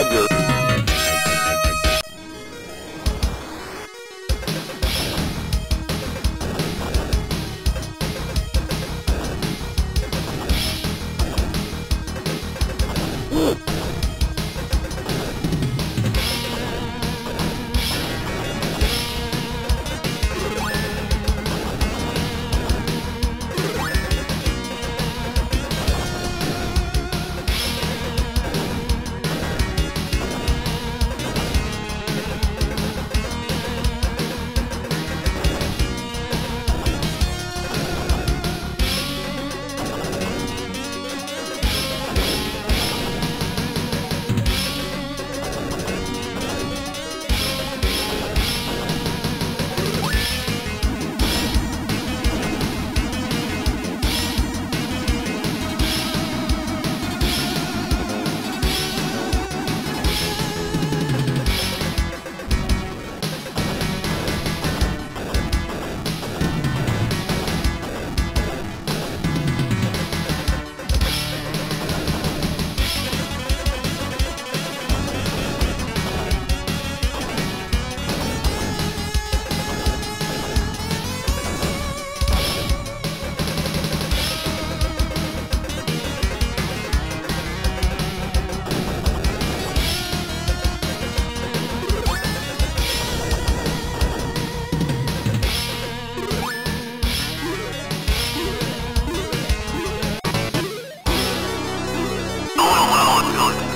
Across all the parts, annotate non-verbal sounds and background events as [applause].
Tiger. Lord.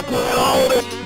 I could hold it.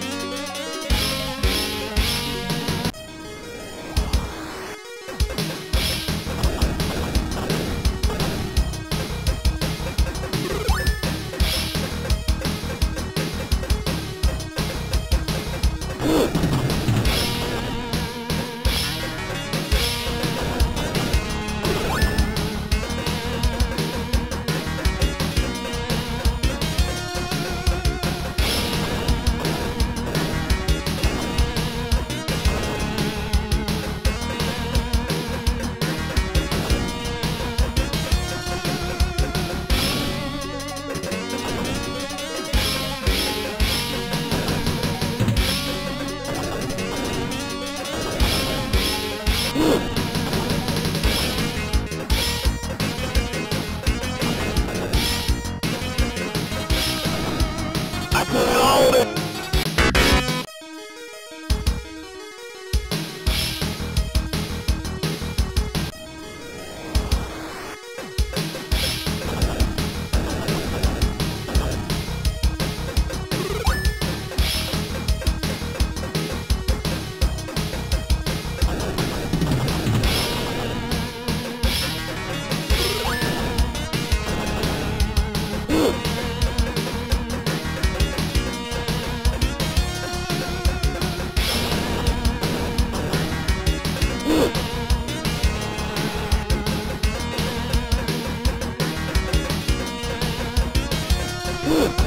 Ugh.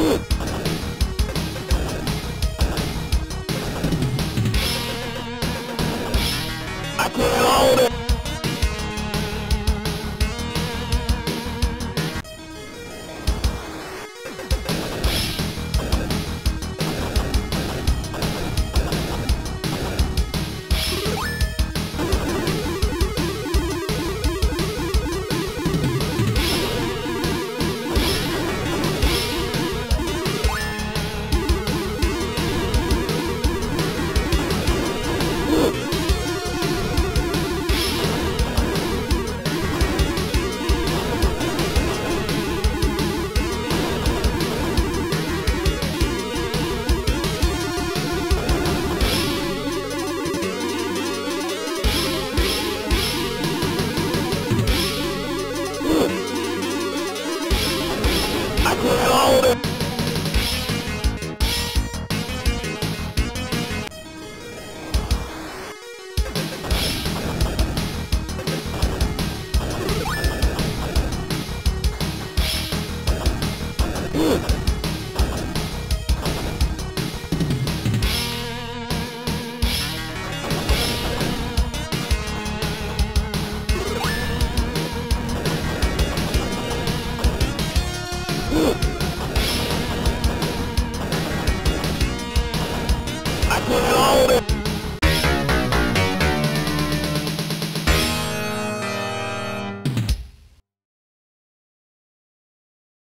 Ugh! [gasps] [gasps]